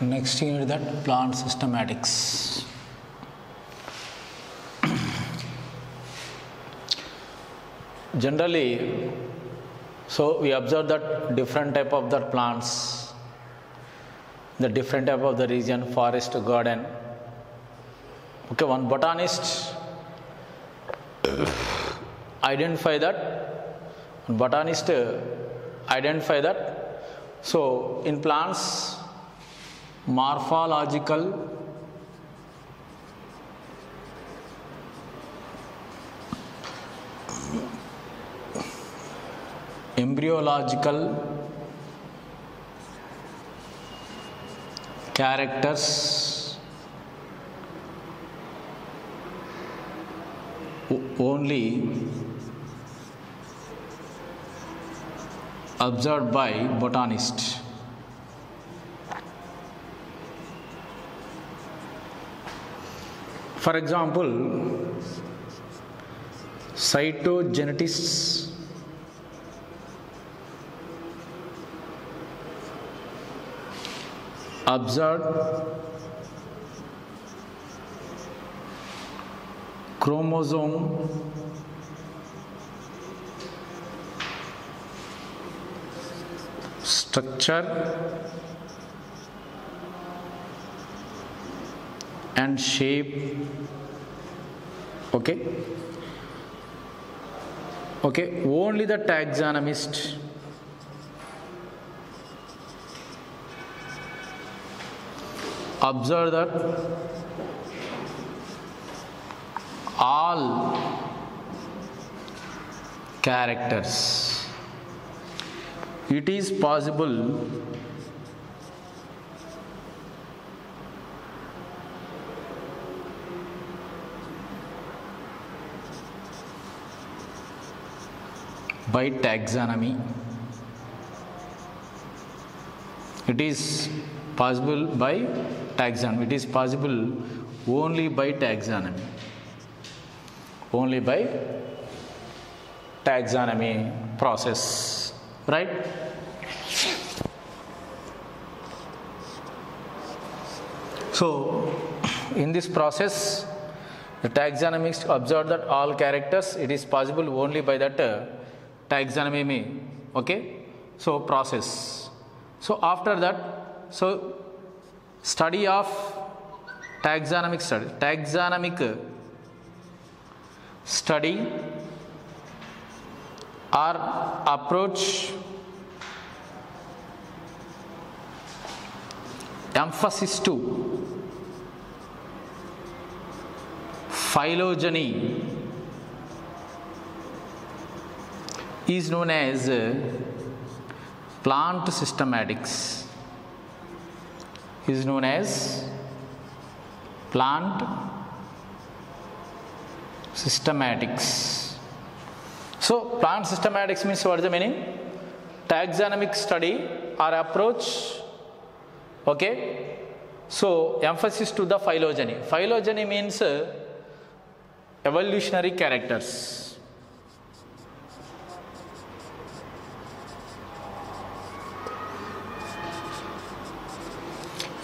next unit that plant systematics. Generally so we observe that different type of the plants the different type of the region forest garden. Okay one botanist identify that botanist uh, identify that. So in plants morphological embryological characters only observed by botanists for example cytogenetists observed chromosome structure and shape. Okay? Okay only the taxonomist. Observe that. All characters. It is possible by taxonomy. It is possible by taxonomy. It is possible only by taxonomy. Only by taxonomy process. Right? So in this process the taxonomists observe that all characters it is possible only by that uh, taxonomy me okay? So process. So after that so study of taxonomic study taxonomic study or approach emphasis to phylogeny is known as uh, plant systematics. Is known as plant systematics. So plant systematics means what is the meaning? Taxonomic study or approach. Okay? So emphasis to the phylogeny. Phylogeny means uh, evolutionary characters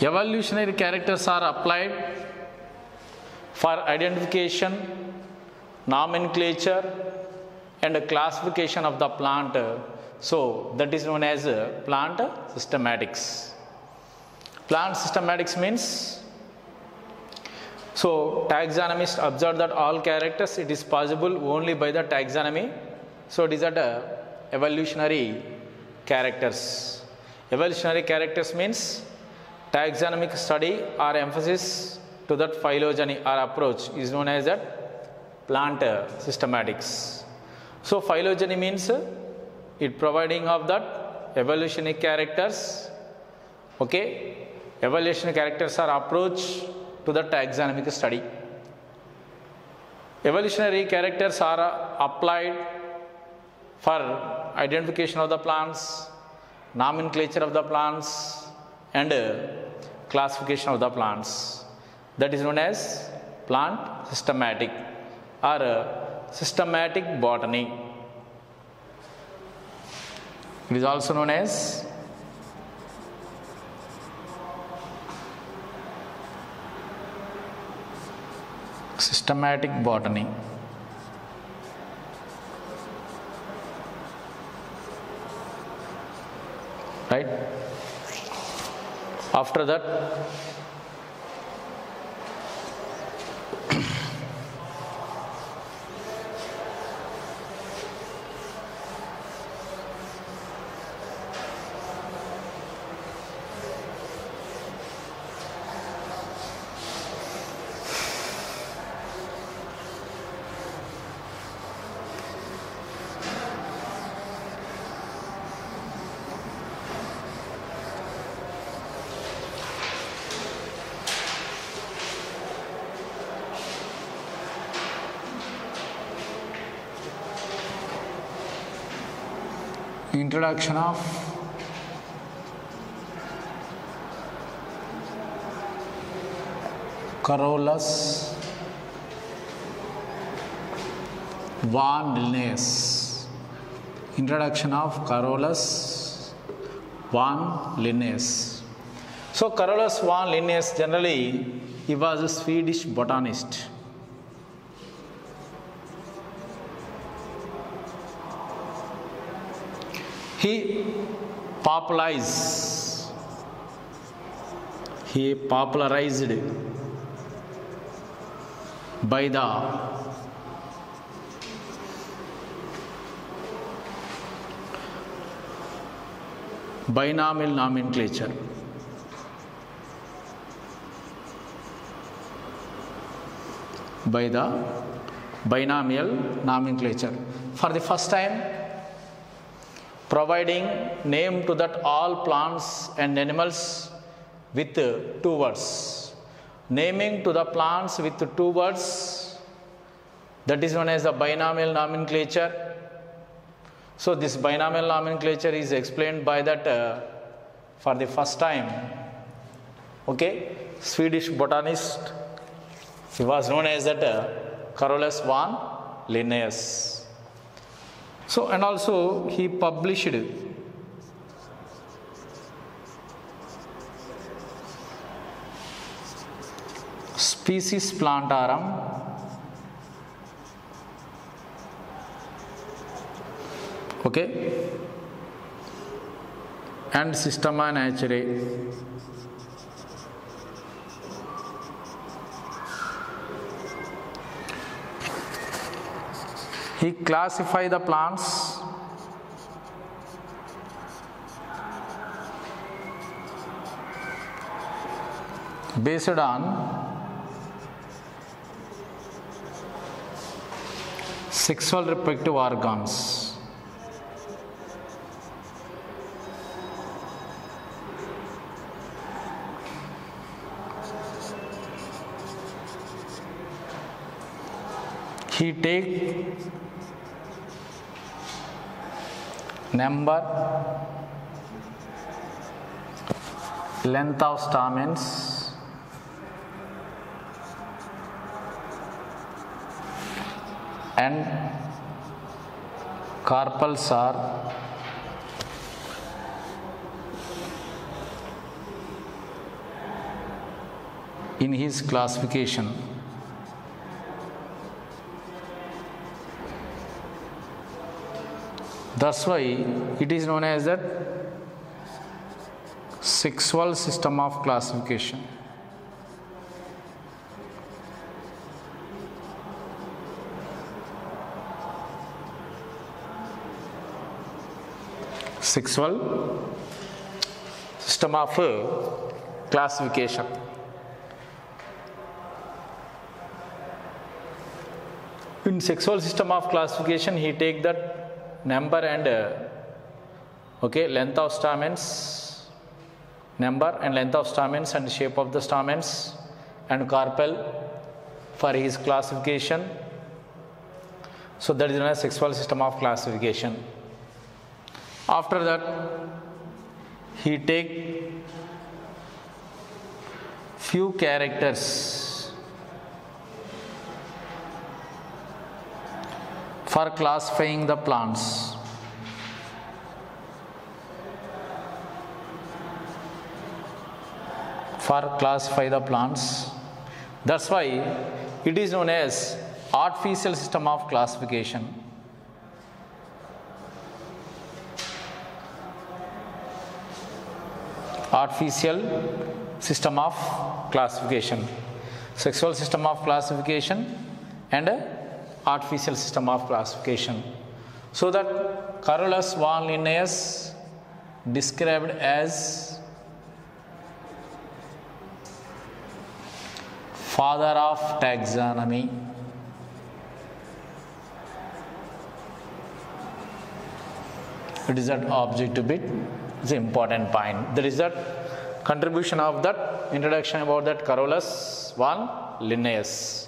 evolutionary characters are applied for identification nomenclature and classification of the plant. So that is known as plant systematics. Plant systematics means so taxonomists observe that all characters it is possible only by the taxonomy. So these are uh, evolutionary characters. Evolutionary characters means taxonomic study or emphasis to that phylogeny or approach is known as that plant systematics. So phylogeny means it providing of that evolutionary characters okay? Evolutionary characters are approach to the taxonomic study. Evolutionary characters are applied for identification of the plants nomenclature of the plants and classification of the plants that is known as plant systematic or uh, systematic botany. It is also known as systematic botany. Right? After that introduction of Carolus van Linnaeus. Introduction of Carolus van Linnaeus. So Carolus van Linnaeus generally he was a Swedish botanist. He popularized. He popularized by the binomial nomenclature. By the binomial nomenclature. For the first time providing name to that all plants and animals with two words. Naming to the plants with two words that is known as the binomial nomenclature. So this binomial nomenclature is explained by that uh, for the first time. Okay? Swedish botanist he was known as that uh, carolus von linnaeus so, and also he published Species Plantarum. Okay. And Systema Naturae he classify the plants. Based on sexual reproductive organs. He take number. Length of stamens. And carpels are in his classification That's why it is known as the sexual system of classification. Sexual system of uh, classification. In sexual system of classification, he take that number and uh, okay length of stamens, number and length of stamens and shape of the stamens and carpel for his classification. So that is known as sexual system of classification. After that, he take few characters for classifying the plants. For classify the plants. That's why It is known as artificial system of classification. Artificial system of classification. Sexual system of classification and artificial system of classification. So that Carolus von Linnaeus described as father of taxonomy. It is that objective bit. It's an important point. There is that contribution of that introduction about that Carolus von Linnaeus.